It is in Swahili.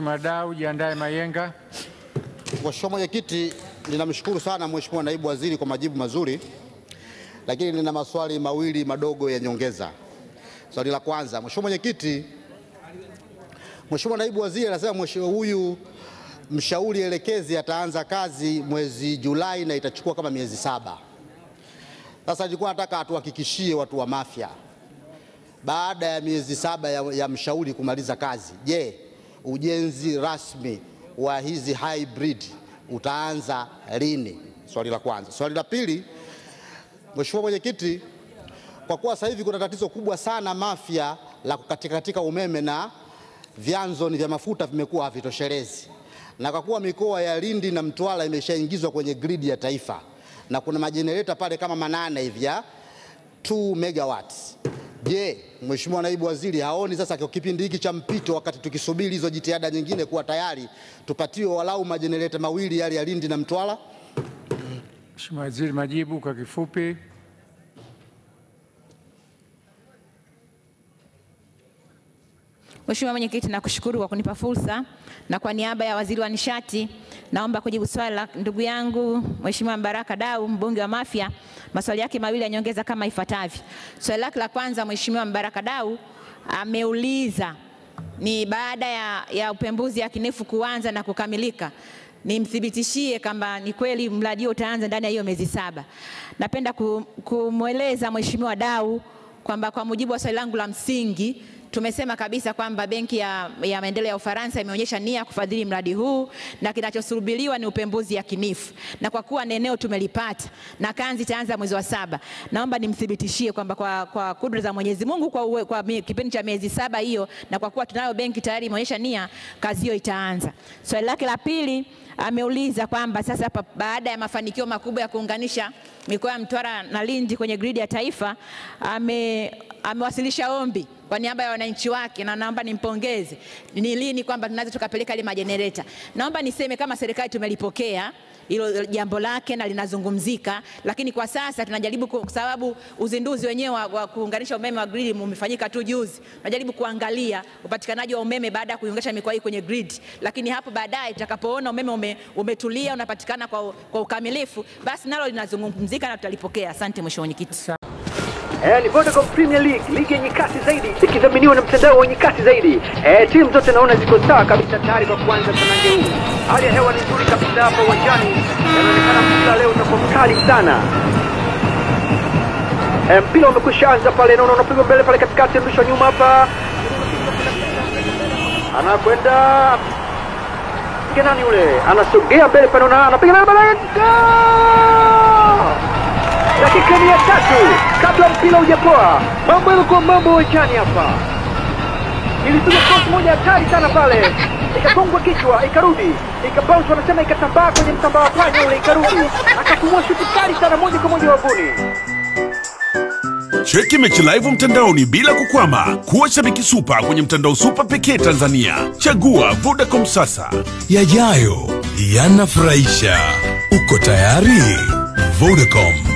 Madau, jiandae Mayenga. Mheshimiwa Mwenyekiti, ninamshukuru sana Mheshimiwa Naibu Waziri kwa majibu mazuri, lakini nina maswali mawili madogo ya nyongeza. Swali la kwanza, Mheshimiwa Mwenyekiti, Mheshimiwa Naibu Waziri anasema mheshimiwa huyu mshauri elekezi ataanza kazi mwezi Julai na itachukua kama miezi saba. Sasa nilikuwa nataka atuhakikishie watu wa Mafia, baada ya miezi saba ya, ya mshauri kumaliza kazi, je, ujenzi rasmi wa hizi hybrid utaanza lini? Swali la kwanza. Swali la pili, Mheshimiwa Mwenyekiti, kwa kuwa sasa hivi kuna tatizo kubwa sana Mafia la kukatika umeme na vyanzo ni vya mafuta vimekuwa havitoshelezi, na kwa kuwa mikoa ya Lindi na Mtwara imeshaingizwa kwenye gridi ya taifa na kuna majenereta pale kama manane hivi ya 2 megawatts. Je, Mheshimiwa Naibu Waziri haoni sasa kwa kipindi hiki cha mpito, wakati tukisubiri hizo jitihada nyingine kuwa tayari, tupatiwe walau majenereta mawili yale ya Lindi na Mtwara? Mheshimiwa Waziri, majibu kwa kifupi. Mheshimiwa Mwenyekiti, nakushukuru kwa kunipa fursa na kwa niaba ya Waziri wa Nishati naomba kujibu swali la ndugu yangu Mheshimiwa Mbaraka Dau, mbunge wa Mafia, maswali yake mawili ya nyongeza kama ifuatavyo. Swali lake la kwanza, Mheshimiwa Mbaraka Dau ameuliza ni baada ya, ya upembuzi yakinifu kuanza na kukamilika nimthibitishie kwamba ni kweli mradi huo utaanza ndani ya hiyo miezi saba. Napenda kumweleza Mheshimiwa Dau kwamba kwa mujibu wa swali langu la msingi tumesema kabisa kwamba Benki ya, ya Maendeleo ya Ufaransa imeonyesha nia kufadhili mradi huu na kinachosubiriwa ni upembuzi yakinifu, na kwa kuwa eneo tumelipata na kazi itaanza mwezi wa saba, naomba nimthibitishie kwamba kwa, kwa kudra za Mwenyezi Mungu kwa, kwa kipindi cha miezi saba hiyo, na kwa kuwa tunayo benki tayari imeonyesha nia, kazi hiyo itaanza. Swali so, lake la pili ameuliza kwamba sasa pa, baada ya mafanikio makubwa ya kuunganisha mikoa ya Mtwara na Lindi kwenye gridi ya taifa ame, amewasilisha ombi kwa niaba ya wananchi wake, na naomba nimpongeze. Ni lini kwamba tunaweza tukapeleka ile majenereta? Naomba niseme kama serikali tumelipokea hilo jambo lake na linazungumzika, lakini kwa sasa tunajaribu kwa sababu uzinduzi wenyewe wa, wa kuunganisha umeme wa grid umefanyika tu juzi. Tunajaribu kuangalia upatikanaji wa umeme baada ya kuiunganisha mikoa hii kwenye grid, lakini hapo baadaye tutakapoona umeme ume, umetulia unapatikana kwa, kwa ukamilifu, basi nalo linazungumzika na tutalipokea. Asante Mheshimiwa Mwenyekiti. Eh, ni Vodacom Premier League, ligi yenye kasi zaidi ikidhaminiwa na mtandao wenye kasi zaidi. Eh, timu zote naona ziko sawa kabisa tayari kwa kuanza mtanange huu. Hali ya hewa ni nzuri kabisa hapa uwanjani, inaonekana mpira leo utakuwa mkali sana. Eh, mpira umekwisha anza pale, naona unapigwa mbele pale katikati, rushwa nyuma hapa, anakwenda nani yule, anasogea mbele pale, naona anapiga mbele, Goal! Dakika ya tatu kabla mpira hujapoa. Mambo yalikuwa mambo uwanjani hapa, ilipiga cross moja hatari sana pale, ikagongwa kichwa, ikarudi, ikabounce, wanasema ikatambaa kwenye mtambaa wa panya ule, ikarudi, akafumua shuti kali sana moja kwa moja wavuni. Cheki mechi live mtandaoni bila kukwama. Kuwa shabiki supa kwenye mtandao supa pekee Tanzania. Chagua Vodacom sasa. Yajayo yanafurahisha. Uko tayari? Vodacom.